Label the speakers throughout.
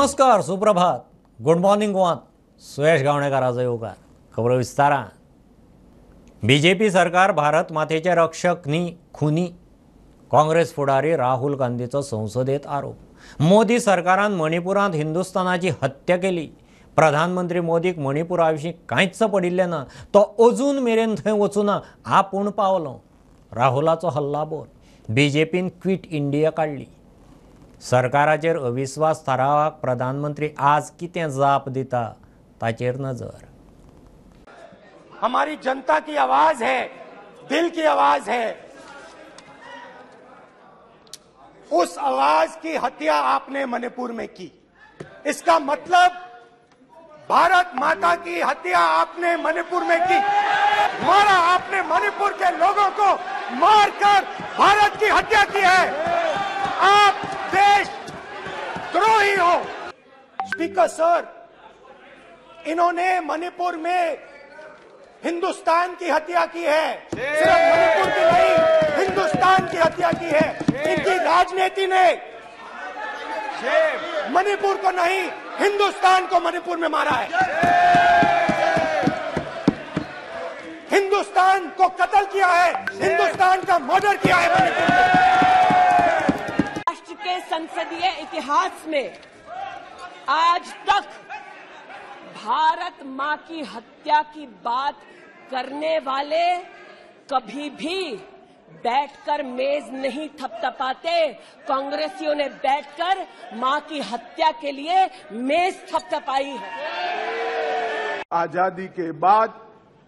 Speaker 1: नमस्कार सुप्रभात. Good morning गोवात सुयश गावणेकाराचो येवकार खबर विस्तारा बी जे पी सरकार भारत मातेचे रक्षक न्ही खुनी. काँग्रेस फुडारी राहुल गांधीचो संसदेत आरोप. मोदी सरकारान मणिपुरांत हिंदुस्थानाची हत्या केली. प्रधानमंत्री मोदीक मणिपुरा विशीं कांयच पडिल्लें ना. तो अजून मेरेन थंय वचूना आपूण पावलो. राहुलाचो हल्ला बोल. B J pin quit India काडली सरकाराचेर अविस्वास थारावाक प्रधानमंत्री आज कितें जाप दिता, ताचेर नज़र.
Speaker 2: हमारी जनता की आवाज़ है, दिल की आवाज़ है। उस आवाज़ की हत्या आपने मणिपुर में की। इसका मतलब भारत माता की हत्या आपने मणिपुर में की। मारा आपने मणिपुर के लोगों को मारकर भारत की हत्या की है। आप देश द्रोही हो। स्पीकर सर इन्होंने मणिपुर में हिंदुस्तान की हत्या की है। सिर्फ़ मणिपुर की नहीं, हिंदुस्तान की हत्या की है। इनकी राजनीति ने मणिपुर को नहीं, हिंदुस्तान को मणिपुर में मारा है। हिंदुस्तान को कत्ल किया है, हिंदुस्तान का मर्डर किया है मणिपुर में
Speaker 3: के संसदीय इतिहास में आज तक भारत माँ की हत्या की बात करने वाले कभी भी बैठकर मेज नहीं थपथपाते। कांग्रेसियों ने बैठकर माँ की हत्या के लिए मेज थपथपाई है।
Speaker 4: आज़ादी के बाद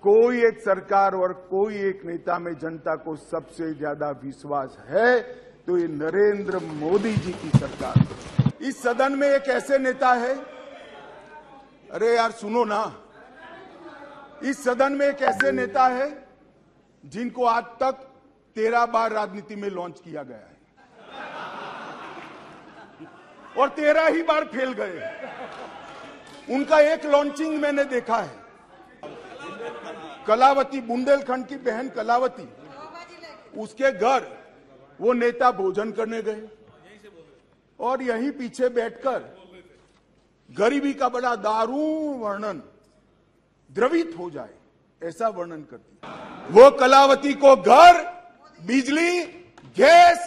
Speaker 4: कोई एक सरकार और कोई एक नेता में जनता को सबसे ज़्यादा विश्वास है। तो ये नरेंद्र मोदी जी की सरकार। इस सदन में एक ऐसे नेता है? अरे यार, सुनो ना। इस सदन में एक ऐसे नेता है? जिनको आज तक तेरह बार राजनीति में लॉन्च किया गया है। और तेरह ही बार फेल गए। उनका एक लॉन्चिंग मैंने देखा है। कलावती, बुंदेलखंड की बहन कलावती, उसके घर वो नेता भोजन करने गए। और यहीं पीछे बैठकर गरीबी का बड़ा दारुण वर्णन द्रवित हो जाए, ऐसा वर्णन करती वो कलावती को घर, बिजली, गैस,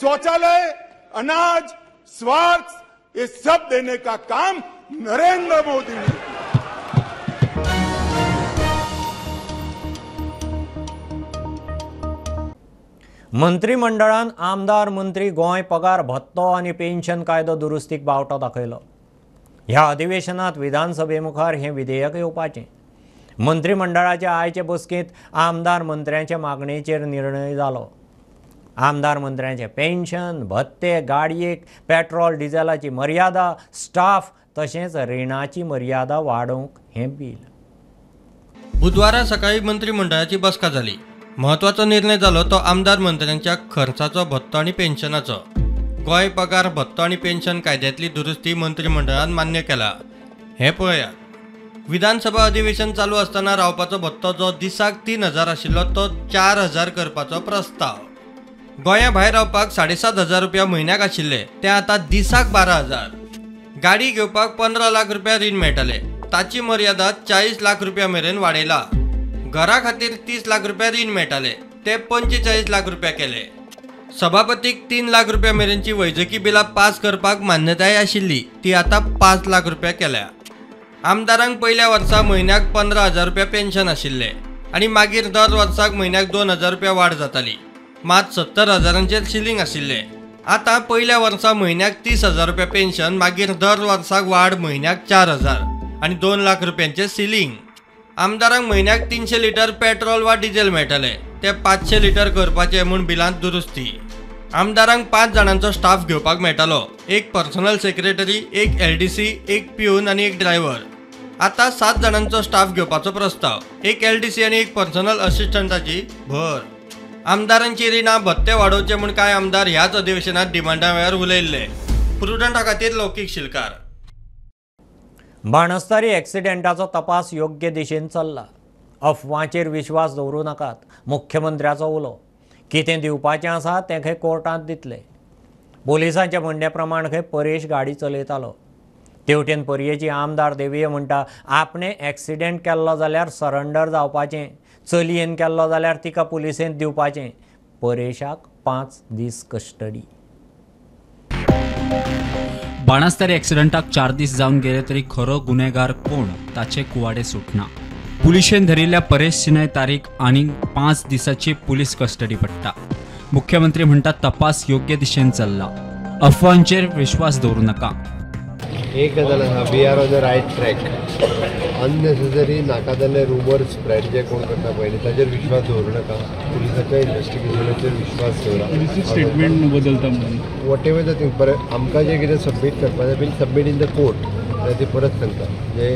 Speaker 4: शौचालय, अनाज स्वास्थ्य ये सब देने का काम नरेंद्र मोदी ने किया।
Speaker 1: मंत्रिमंडळान आमदार मंत्री गोंय पगार भत्तो आनी पेन्शन कायदो दुरुस्तीक बावटो दाखयलो. ह्या अधिवेशनात विधानसभे मुखार हें विधेयक येवपाचें. मंत्रिमंडळाच्या आयचे बसकेंत आमदार मंत्र्यांच्या मागणेचेर निर्णय जालो. आमदार मंत्र्यांचे पेन्शन भत्ते गाडयेक पेट्रोल डिझेलाची मर्यादा स्टाफ तशेंच रिणाची मर्यादा वाडोवंक हें बील.
Speaker 5: बुधवारा सकाळी मंत्रिमंडळाची बसका जाली. म्हत्वाचो निर्णय जालो तो आमदार मंत्र्यांच्या खर्चाचो भत्तो आनी पेन्शनाचो. गोंय पगार भत्तो आनी पेन्शन कायद्यांतली दुरुस्ती मंत्रिमंडळान मान्य केला. हें पळयात विधानसभा अधिवेशन चालू आसतना रावपाचो भत्तो जो दिसाक तीन हजार आशिल्लो तो चार हजार करपाचो प्रस्ताव. गोंया भायर रावपाक साडेसात हजार रुपया म्हयन्याक आशिल्ले ते आतां दिसाक बारा हजार. गाडी घेवपाक पंदरा लाख रुपया रीण मेळटले ताची मर्यादा चाळीस लाख रुपया मेरेन वाडयला घरा खातीर तीस लाख रुपया रीण मेळटाले ते पंचेचाळीस लाख रुपया केले. सभापतीक तीन लाख रुपया मेरेनची वैजकी बिलां पास करपाक मान्यताय आशिल्ली ती आतां पांच लाख रुपया केल्या. आमदारांक पयल्या वर्सा म्हयन्याक पंदरा हजार रुपया पेन्शन आशिल्ले आनी मागीर दर वर्साक म्हयन्याक दोन हजार रुपया वाड जाताली. मात सत्तर हजारांचेर सिलींग आशिल्ले. आतां पयल्या वर्सा म्हयन्याक तीस हजार रुपया पेन्शन मागीर दर वर्साक वाड म्हयन्याक चार हजार आनी दोन लाख रुपयांचें सिलींग आमदारांक म्हयन्याक तीनशे लिटर पेट्रोल वा डिझेल मेळटले. ते पाचशे लिटर करपाचे म्हूण बिलांत दुरुस्ती. आमदारांक पांच जाणांचो स्टाफ घेवपाक मेळटालो. एक पर्सनल सेक्रेटरी एक एल डी सी एक पिऊन आनी एक ड्रायव्हर. आतां सात जाणांचो स्टाफ घेवपाचो प्रस्ताव. एक एल डी सी आनी एक पर्सनल असिस्टंटाची भर. आमदारांची रिणां भत्ते वाडोवचे म्हूण कांय आमदार ह्याच अधिवेशनात डिमांडा वेळार उलयल्ले. प्रुडंटा खातीर लौकीक शिलकार.
Speaker 1: बाणस्तारी एक्सिडेंटाचो तपास योग्य दिशेन चल्ला. अफवांचेर विश्वास दवरूं नाकात मुख्यमंत्र्याचो उलो कितें दिवपाचें आसा तें खंय कोर्टांत दितले. पोलिसांच्या म्हणणे प्रमाण खंय परेश गाडी चलयतालो तेवटेन परयेची आमदार देवये म्हणटा आपणें एक्सिडेंट केल्लो जाल्यार सरेंडर जावपाचें चलयेन केल्लो जाल्यार तिका पुलिसेंत दिवपाचें. परेशाक पांच दीस कस्टडी.
Speaker 6: बाणास्तारी एक्सिडंटाक चार दीस जावन गेले तरी खरो गुन्हेगार कोण? ताचे कुवाडे सुटना पुलिशेन धरिल्ल्या परेश सिनय तारीख आनी पांच दिसाची पुलीस कस्टडी पडटा मुख्यमंत्री म्हणटा तपास योग्य दिशेन चल्ला. अफवांचेर विश्वास दवरूं नाका.
Speaker 7: एक गजाल आसा we are on the right track unnecessary नाका जाल्ले रुमर स्प्रेड जे कोण करता पळय ताचेर विश्वास दवरूं नाका पुलिसाच्या इन्व्हेस्टिगेशनाचेर विश्वास दवरा
Speaker 8: स्टेटमेंट बदलता म्हणून
Speaker 7: वॉट एवर द थिंग बरें आमकां जें कितें सबमीट करपाचें बीन सबमीट इन द कोर्ट जाल्यार ती परत सांगता जे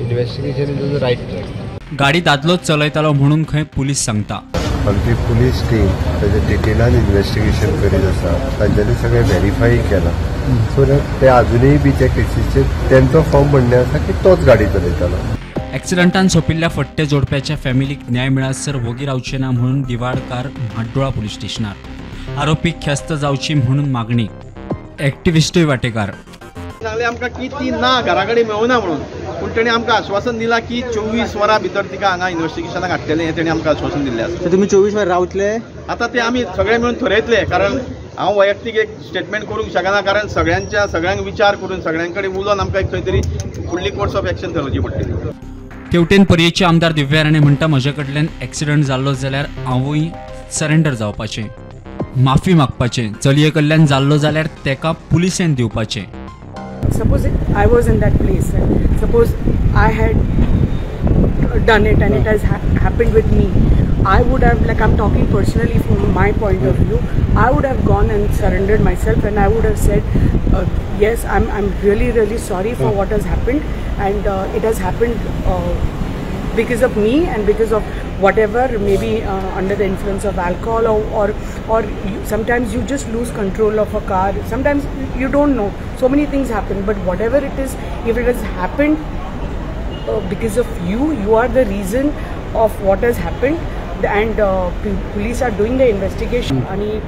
Speaker 7: investigation is on the right track
Speaker 6: गाडी दादलोच चलयतालो म्हणून खंय पुलीस सांगता
Speaker 7: आमची पुलीस टीम ताजें डिटेलान इन्व्हेस्टिगेशन करीत आसा तांच्यांनी सगळें व्हेरीफाय केलां. सो ते अजुनूय बी त्या केसीचेर तेंचो फॉर्म म्हणणें आसा की तोच गाडी चलयतालो
Speaker 6: एक्सिडंटान सोंपिल्ल्या फट्टे जोडप्याच्या फॅमिलीक न्याय मेळासर वगी रावचे ना म्हणून दिवाडकार म्हाड्डोळा पुलीस स्टेशनार आरोपीक ख्यास्त जावची म्हणून मागणी. एक्टिविस्टूय वांटेकार
Speaker 9: सांगले आमकां की ती ना घरा कडेन मेळुना म्हणून. पूण तेणी आमकां आश्वासन दिलां की चोवीस वरां भितर तिका हांगा इन्व्हेस्टिगेशनाक हाडटलें हें तेणी आमकां आश्वासन दिल्लें आसा.
Speaker 8: तुमी चोवीस वर रावतले?
Speaker 9: आतां ते आमी सगळे मेळून थरयतले कारण हांव वैयक्तीक एक स्टेटमेंट करूंक शकना कारण सगळ्यांच्या सगळ्यांक विचार करून सगळ्यां कडेन उलोवन आमकां एक खंय तरी फुडली कोर्स ऑफ एक्शन थारावची पडटली.
Speaker 6: तेवटेन परयेचे आमदार दिव्या राणे म्हणटा म्हजे कडल्यान एक्सिडंट जाल्लो जाल्यार हांवूय सरेंडर जावपाचें माफी मागपाचें चलये कडल्यान जाल्लो जाल्यार तेका पुलिसेन दिवपाचें.
Speaker 10: I was in that place and suppose I had done it and it has ha- happened with me, I would have, like I'm talking personally from my point of view, I would have gone and surrendered myself and I would have said, uh, yes, I'm, I'm really, really sorry for what has happened and uh, it has happened uh, because of me and because of whatever maybe uh, under the influence of alcohol or or, or you, sometimes you just lose control of a car sometimes you don't know so many things happen but whatever it is if it has happened uh, because of you you are the reason of what has happened and uh, p- police are doing the investigation आणि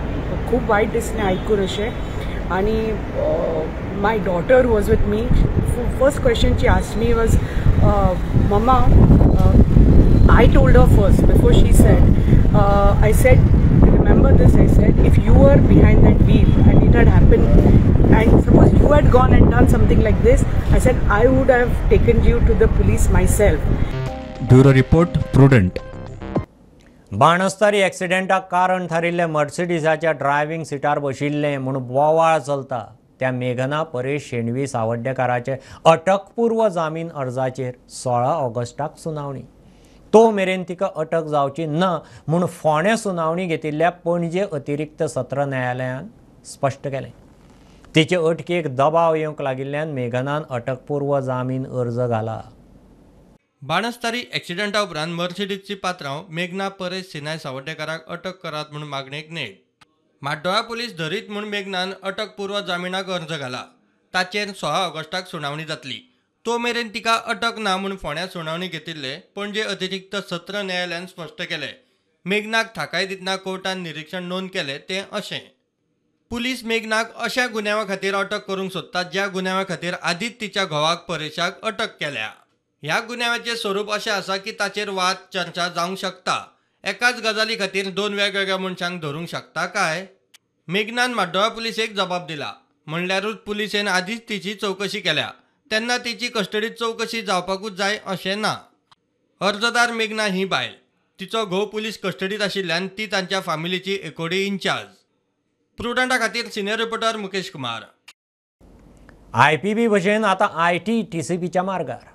Speaker 10: खूप वाईट दिसणे ऐकून असे आणि my daughter was with me first question ची ask me was mamma I told her first before she said, uh, I said, remember this, I said, if you were behind that wheel and it had happened, and suppose you had gone and done something like this, I said, I would have taken you to the police myself.
Speaker 6: Bureau report Prudent
Speaker 1: Banastari एक्सिडेंटाक कारण थारिल्ले मर्सिडिसाच्या driving सिटार बशिल्ले म्हूण बोवाळ चलता त्या मेघना परेश शेणवी सावड्डेकाराचे अटकपूर्व जामीन अर्जाचेर सोळा ऑगस्टाक सुनावणी. तो मेरेन तिका अटक जावची ना म्हूण फोंड्या सुनावणी घेतिल्ल्या पणजे अतिरिक्त सत्र न्यायालयान स्पश्ट केलें. तिचे अटकेक दबाव येवंक लागिल्ल्यान मेघनान अटकपूर्व जामीन अर्ज घाला.
Speaker 5: बाणस्तारी एक्सिडंटा उपरांत मर्सिडीजची पात्रांव मेघना परेश सिनाय सावड्डेकाराक अटक करात म्हूण मागणेक नेट. माड्डोळा पुलीस धरीत म्हूण मेघनान अटकपूर्व जामिनाक अर्ज घाला. ताचेर सोळा ऑगस्टाक सुनावणी जातली. तो मेरेन तिका अटक ना म्हूण फोण्या सुनावणी घेतिल्ले पणजे अतिरिक्त सत्र न्यायालयान स्पश्ट केले. मेघनाक थाकाय दितना कोर्टान निरीक्षण नोंद केलें तें अशें. पुलीस मेघनाक अशा गुन्यांवा खातीर अटक करूंक सोदतात ज्या गुन्यांवा खातीर आदींच तिच्या घोवाक परेशाक अटक केल्या. ह्या गुन्यांवाचें स्वरूप अशें आसा की ताचेर वाद चर्चा जावंक शकता. एकाच गजाली खातीर दोन वेगवेगळ्या मनशांक धरूंक शकता काय? मेघनान माड्डोळा पुलिसेक जबाब दिला. म्हणल्यारूच पुलिसेन आदींच तिची चवकशी केल्या. तेन्ना तिची कस्टडीत चवकशी जावपाकूच जाय अशें ना. अर्जदार मेघना ही बायल. तिचो घोव पुलीस कस्टडीत आशिल्ल्यान ती तांच्या फामिलीची एकोडी इन्चार्ज प्रुडंटा खातीर senior reporter Mukesh Kumar.
Speaker 1: I P B भशेन आतां आय टी टी सी बीच्या मार्गार.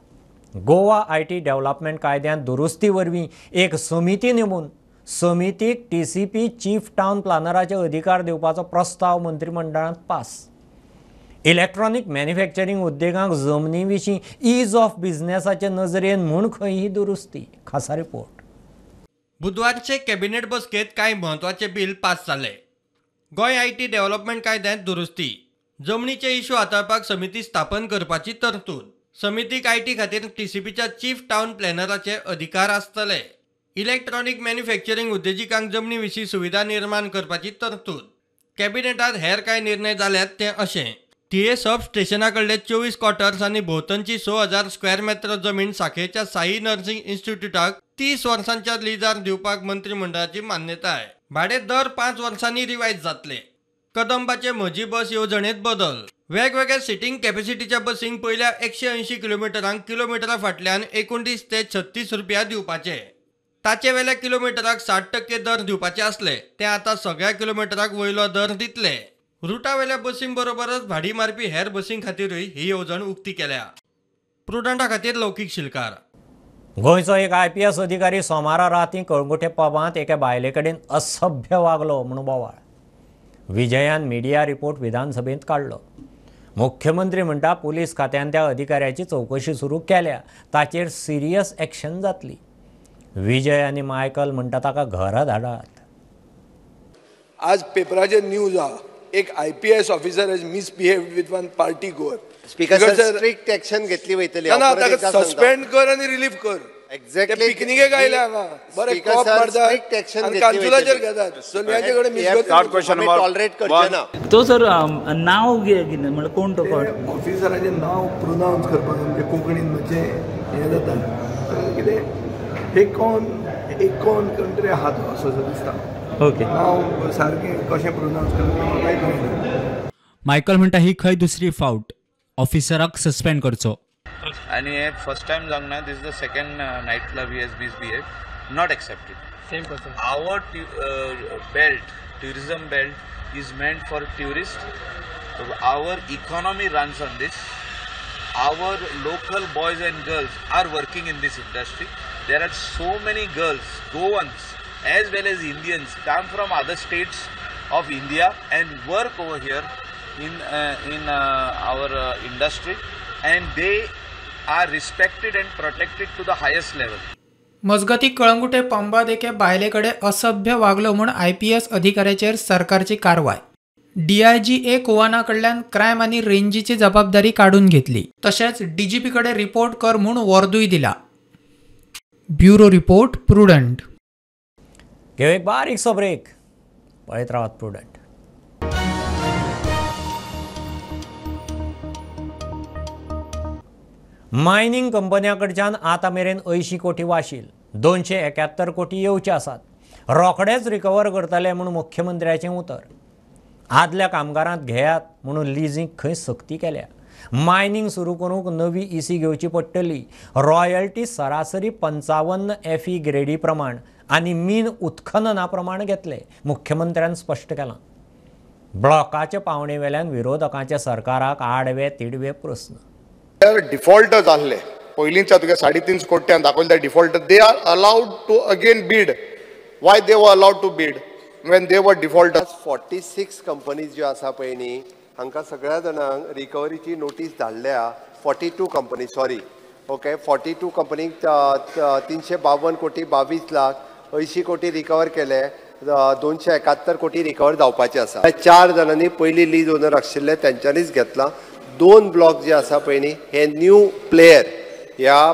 Speaker 1: गोवा आय टी डेव्हलपमेंट कायद्यांत दुरुस्ती वरवीं एक समिती नेमून समितीक T C P chief town प्लॅनराचे अधिकार दिवपाचो प्रस्ताव मंत्रिमंडळांत पास. इलेक्ट्रॉनिक मॅन्युफॅक्चरींग उद्देगांक जमनी विशीं इज ऑफ बिझनेसाचे नजरेन म्हूण खंय ही दुरुस्ती? खासा रिपोर्ट.
Speaker 5: बुधवारचे कॅबिनेट बसकेत कांय म्हत्वाचे बील पास जाले गोंय आय टी डेव्हलपमेंट कायद्यांत दुरुस्ती. जमनीचे इश्यू हाताळपाक समिती स्थापन करपाची तरतूद. समितीक आय टी खातीर टीसीपीच्या चीफ टावन प्लॅनराचे अधिकार आसतले. इलेक्ट्रॉनिक मॅन्युफॅक्चरींग उद्देजिकांक जमनी विशीं सुविधा निर्माण करपाची तरतूद. कॅबिनेटांत हेर कांय निर्णय जाल्यात ते अशें. टीए सब स्टेशना कडले चोवीस क्वॉटर्स आणि भोवतणची स हजार स्क्वेअर मेत्र जमीन साखेच्या साई नर्सिंग इन्स्टिट्यूटाक तीस वर्सांच्या लिजार दिवपाक मंत्रिमंडळाची मान्यता आहे भाडे दर पाच वर्सांनी रिवायज जातले. कदंबाचे म्हजी बस येवजणेत बदल. वेगवेगळ्या सिटींग कॅपॅसिटीच्या बसींक पयल्या एकशे ऐंशी किलोमिटरांक किलोमिटरा फाटल्यान एकोणतीस ते छत्तीस रुपया दिवपाचे. ताचे वेल्या किलोमिटराक साठ टक्के दर दिवपाचे असले ते आता सगळ्या किलोमिटराक वयलो दर दितले. रुटा वेल्या बसीं बरोबरच भाडी मारपी हेर बसीं खातीरूय ही येवजण उक्ती केल्या. प्रुडंटा खातीर लौकीक शिलकार.
Speaker 1: गोंयचो एक आय पी एस अधिकारी सोमारा रातीं कळंगुटे पबांत एके बायले कडेन असभ्य वागलो म्हणून बोवाळ. विजयान मिडिया रिपोर्ट विधानसभेंत काडलो मुख्यमंत्री म्हणटा पुलीस खात्यान त्या अधिकाऱ्याची चवकशी सुरू केल्या. ताचेर सिरियस एक्शन जातली. विजय आनी मायकल म्हणटा ताका घरा धाडात
Speaker 11: आज पेपराचेर न्यूज आहा एक I P S officer has misbehaved with one party गोर
Speaker 7: स्पीकर स्ट्रिक्ट एक्शन घेतली वयतली.
Speaker 11: सस्पेंड कर आनी रिलीफ कर.
Speaker 7: हे टॉलरेट करचे ना.
Speaker 8: तो सर नाव कितें म्हणल्यार कोण तो कोण
Speaker 11: ऑफिसराचें नांव प्रोनावन्स करपाक आमचे कोंकणीन मातशें हें जाता कितें हेकोन एकोन कंट्री आहा तो असो दिसता.
Speaker 8: ओके
Speaker 11: नांव सारकें कशें कांय कळना.
Speaker 6: मायकल म्हणटा ही खंय दुसरी फावट ऑफिसराक सस्पेंड करचो.
Speaker 12: आणि हे फर्स्ट टाइम जावंक ना दीस इज द सेकंड नाईटला वी एस बीस behave not accepted same person our belt tourism belt is meant for tourist our economy runs on this our local boys and girls are working in this industry. There are so many girls, Goans, as well as Indians, come from other states of India and work over here in uh, in uh, our uh, industry, and they are respected and protected to the highest level.
Speaker 13: मजगती कळंगुटे पंबाद एके बायलेकडे असभ्य वागलो म्हूण I P S अधिकाऱ्याचेर सरकारची कारवाय DIG ए कोवाना कडल्यान crime आनी रेंजीची जबाबदारी काडून घेतली. तशेंच डीजीपी कडेन रिपोर्ट कर म्हूण वर्दूय दिला. ब्युरो रिपोर्ट प्रुडंट
Speaker 1: घेऊ एक बारीकसो ब्रेक. पळयत रावात प्रुडंट मायनिंग कंपन्याकडच्यान आतां मेरेन अंयशीं कोटी वाशील. दोनशे एक्यात्तर कोटी येवचे आसात. रोखडेच रिकवर करतले म्हूण मुख्यमंत्र्याचें उतर. आदल्या कामगारांत घेयात म्हणून लिजींक खंय सक्ती केल्या. मायनिंग सुरू करूंक नवी इसी घेवची पडटली. रॉयल्टी सरासरी पंचावन्न एफ ई ग्रेडी प्रमाण आनी मीन उत्खनना प्रमाण घेतले मुख्यमंत्र्यान स्पश्ट केलां. ब्लॉकाचे पावणेवेल्यान विरोधकांच्या सरकाराक आडवे तिडवे प्रस्न.
Speaker 4: डिफॉल्टर जाल्ले पयलींच्या तुगे साडे तीन कोट्यान दाखयले ते defaulter they are allowed to again bid why they were allowed to bid when they were default
Speaker 7: forty six companies ज्यो आसा पळय न्ही हांकां सगळ्या जाणांक रिकवरीची नोटीस धाडल्या. Forty two company sorry okay forty two कंपनीक तिनशे बावन कोटी बावीस लाख अंयशीं कोटी रिकवर केले. दोनशे एकात्तर कोटी रिकवर जावपाचे आसा चार जाणांनी पयली लीज ओनर आशिल्ले तेंच्यांनीच घेतला. दोन ब्लॉक जे आसा पळय न्ही हे न्यू प्लेयर ह्या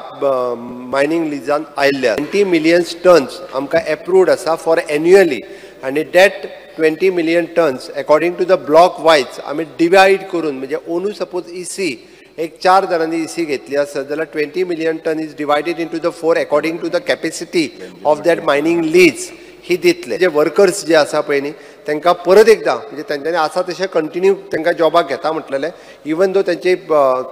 Speaker 7: मायनिंग लिजान आयिल्ल्या ट्वेंटी मिलियन टन्स आमकां एप्रूव्ड आसा फॉर एन्युअली आनी that twenty million tons according to the block wise आमी डिवायड करून म्हणजे ओनू सपोज इसी एक चार जाणांनी इसी घेतली आसत जाल्यार twenty million ton is divided into the four according to the capacity of that mining lease ही दितले. जे वर्कर्स जे आसा पळय न्ही तांकां परत एकदां म्हणजे तेंच्यांनी आसा तशें कंटिन्यू तांकां जॉबाक घेता म्हटलेले इवन दो तेंचे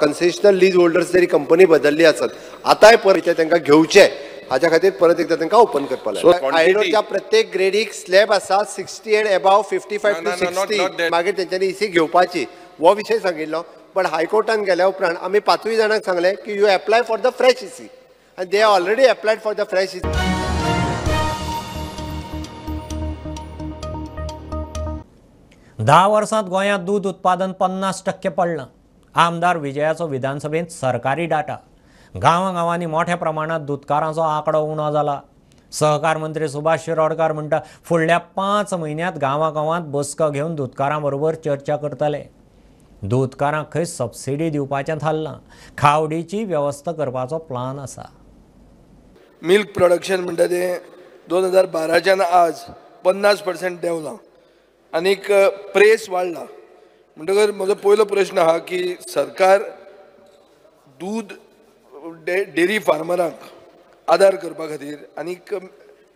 Speaker 7: कन्सेशनल लीज होल्डर्स जरी कंपनी बदलली आसत आतांय परत तांकां घेवचे हाच्या खातीर परत एकदां तांकां ओपन करपा
Speaker 11: So,
Speaker 7: लायक
Speaker 11: quantity-
Speaker 7: आयरोच्या प्रत्येक ग्रेडीक स्लॅब आसा sixty
Speaker 11: and above fifty
Speaker 7: five
Speaker 11: to sixty.
Speaker 7: मागीर तेंच्यांनी इसी घेवपाची हो विशय सांगिल्लो पण हायकोर्टान गेल्या उपरांत आमी पांचूय जाणांक सांगले की you apply for the fresh EC आनी they already applied for the fresh EC
Speaker 1: धा वर्सांत गोंयांत दूद उत्पादन पन्नास टक्के पडलां. आमदार विजयाचो विधानसभेंत सरकारी डाटा. गांवांगांवांनी मोठ्या प्रमाणांत दुधकारांचो आंकडो उणो जाला सहकार मंत्री सुभाष शिरोडकार म्हणटा फुडल्या पांच म्हयन्यांत गांवांगांवांत बसका घेवन दुधकारां बरोबर चर्चा करतले. दुधकारांक खंय सबसिडी दिवपाचें थारलां खावडीची वेवस्था करपाचो प्लान आसा
Speaker 11: मिल्क प्रोडक्शन म्हणटा तें दोन हजार बाराच्यान आज पन्नास पर्सेंट देंवलां. आनीक प्रेस वाडला म्हणटकर म्हजो पयलो प्रश्न आहा की सरकार दूद डे डेरी फार्मरांक आदार करपा खातीर आनीक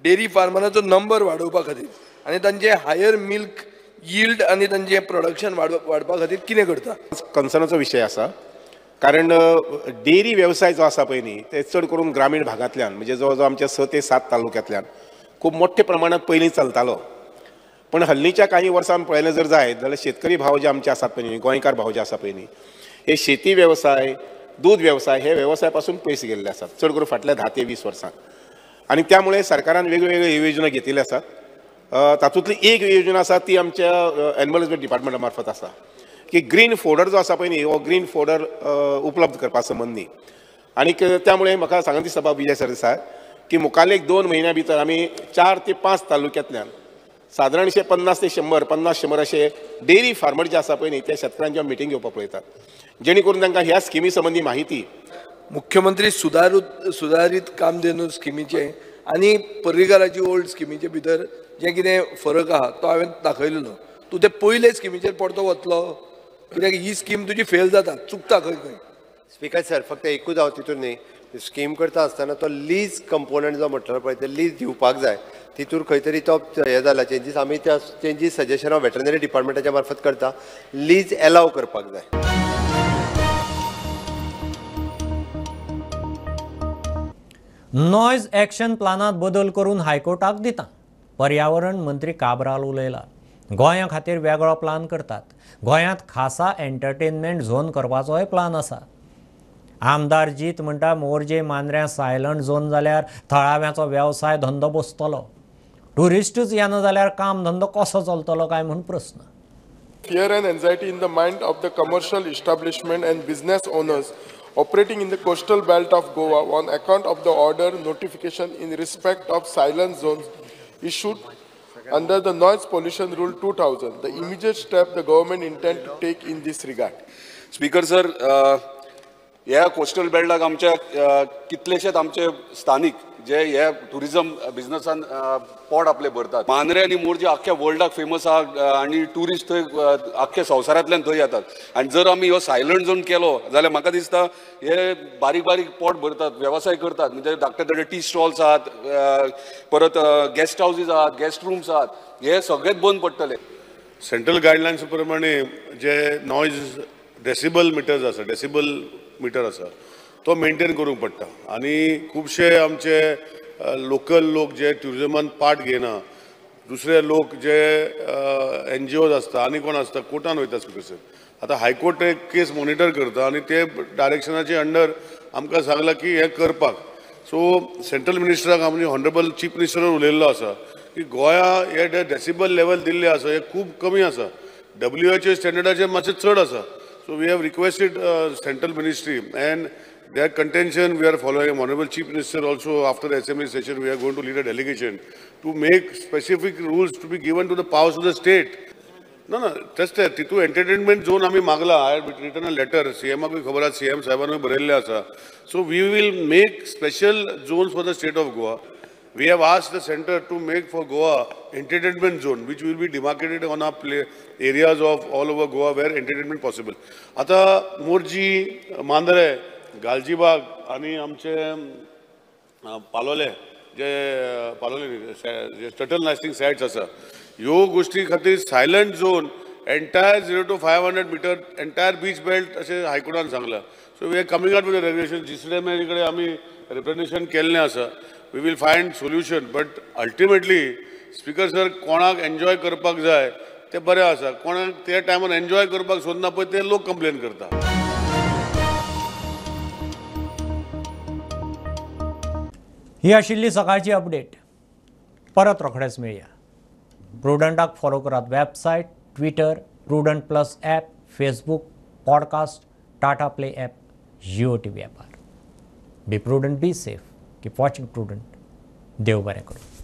Speaker 11: डेरी फार्मरांचो नंबर वाडोवपा खातीर आनी तांचे हायर मिल्क यील्ड आनी तांचें प्रोडक्शन वाडपा खातीर कितें करता?
Speaker 14: कन्सर्नाचो विशय आसा. कारण डेरी वेवसाय जो आसा पळय न्ही ते चड करून ग्रामीण भागांतल्यान म्हणजे जो आमच्या स ते सात तालुक्यांतल्यान खूब मोठ्या प्रमाणात पयलीं चलतालो. पण हल्लीच्या काही वर्सां पळयलें जर जायत जाल्यार शेतकरी भाव जे आमचे आसात पळय न्ही गोंयकार भाव जे आसा पळय न्ही हे शेती वेवसाय दूध वेवसाय हे वेवसायपासून पयस गेल्ले आसात. चड करून फाटल्या धा ते वीस वर्सां आनी त्यामुळे सरकारान वेगवेगळ्यो योजना घेतिल्ल्यो आसात. तातूंतली एक योजना आसा ती आमच्या एनिमल डिपार्टमेंटा मार्फत आसा. की ग्रीन फोडर जो आसा पळय न्ही हो ग्रीन फोडर उपलब्ध करपा संबंदी आनीक त्यामुळे म्हाका सांगून दिसता बाबा विजय सरदेसाय की मुखाल्ले एक दोन म्हयन्या भितर आमी चार ते पांच तालुक्यांतल्यान सादारणशे पन्नास ते शंबर पन्नास शंबर अशे डेरी फार्मर जे आसा पळय न्ही त्या शेतकऱ्यांच्या मिटींग घेवपाक पळयतात जेणे करून तांकां ह्या स्किमी संबंदी माहिती
Speaker 11: मुख्यमंत्री सुदारूत सुदारीत कामधेनू स्किमीचे आनी पर्रीकाराची ओल्ड स्किमीचे भितर जे कितें फरक आहा तो हांवें दाखयलेलो तूं ते पयले स्किमीचेर परतो वतलो. कित्याक ही स्कीम तुजी फेल जाता चुकता खंय खंय.
Speaker 7: स्पिकर सर फक्त एकूच हांव तितून न्ही. स्कीम करता आसतना तो लीज कंपोनंट जो म्हटलो पळय ते लीज दिवपाक जाय. तितूर खंय तरी तो हें जाला चेंजीस आमी त्या चेंजीस सजेशन हांव वेटरनरी डिपार्टमेंटाच्या मार्फत करता. लीज एलाव करपाक जाय.
Speaker 1: नॉयज एक्शन प्लानांत बदल करून हायकोर्टाक दिता पर्यावरण मंत्री काब्राल उलयला गोंया खातीर वेगळो प्लान करतात गोंयांत खासा एंटरटेनमेंट झोन करपाचोय प्लान आसा आमदार जीत म्हणटा मोरजे मांद्र्या सायलंट झोन जाल्यार थळाव्याचो वेवसाय धंदो बसतलो. टुरिस्टूच येना जाल्यार काम धंदो कसो चलतलो काय म्हूण प्रस्न
Speaker 15: fear and anxiety in the mind of the commercial establishment and business owners operating in the coastal belt of Goa on account of the order notification in respect of silent zone issued under the noise pollution rule two thousand the immediate step the government intent to take in this regard
Speaker 16: speaker sir ह्या coastal बेल्टाक आमच्या कितलेशेच आमचे स्थानिक जे हे tourism बिझनसान पोट आपले भरतात. मांद्रे आनी मोरजे आख्ख्या वर्ल्डाक फेमस आहा आनी टुरिस्ट थंय आख्ख्या संवसारांतल्यान थंय येतात. आनी जर आमी हो सायलंट झोन केलो जाल्यार म्हाका दिसता हे बारीक बारीक पोट भरतात वेवसाय करतात. म्हणजे धाकटे धाकटे टी स्टॉल्स आहात परत गेस्ट हाऊसीस आहात गेस्ट रूम्स आहात हे सगळेच बंद पडटले
Speaker 17: सेंट्रल गायडलायन्स प्रमाणे जे नॉयज डेसिबल मिटर्स आसा डेसिबल मिटर आसा तो मेंटेन करूंक पडटा. आनी खुबशे आमचे लोकल लोक जे ट्युरिजमान पार्ट घेयना दुसरे लोक जे एन जी ओज आसता आनी कोण आसता कोर्टान वयता स्पिकर आतां हायकोर्ट एक केस मॉनिटर करता आनी ते डायरेक्शनाचे अंडर आमकां सांगलां की हें करपाक. सो सेंट्रल मिनिस्टराक आमचे हॉनरेबल चीफ मिनिस्टर उलयल्लो आसा की गोंया हे डेसिबल लेवल दिल्ले आसा हे खूब कमी आसा. डब्ल्यू एच स्टँडर्डाचेर मातशें चड आसा. So we have requested uh, central ministry and their contention we are following honorable chief minister also after the assembly session we are going to lead a delegation to make specific rules to be given to the powers of the state ना ना तेच ते तितू entertainment zone आम्ही मागला I return a letter सीएमाकूय खबर आसा सीएम साहेबानूय बरयल्ले आसा so we will make special zones for the state of Goa we have ask the centre to make for Goa entertainment zone which will be demarcated on a play areas of all over Goa where entertainment possible आता मोरजी मांद्रे गालजीबाग आणि आमचे पालोले जे पालोले न्ही, से- जे Tuttle नायस्टिंग sites आसा ह्यो गोश्टी खातीर silent zone entire zero to five hundred metre entire beach belt अशें हायकोर्टान सांगलां so we are coming out with regulation जिसरे कडेन आमी रिप्रेझेंटेशन केल्लें आसा we will find solution but ultimately speaker sir कोणाक एन्जॉय करपाक जाय ते बरें आसा. कोणाक त्या टायमार एन्जॉय करपाक सोदना पळय ते लोक कंप्लेन करता
Speaker 1: ही आशिल्ली सकाळची अपडेट परत रोखडेच मेळया. प्रुडंटाक फॉलो करात website Twitter Prudent plus app Facebook podcast Tata Play app Jio T V ॲपार be Prudent be safe keep watching Prudent देव बरें करूं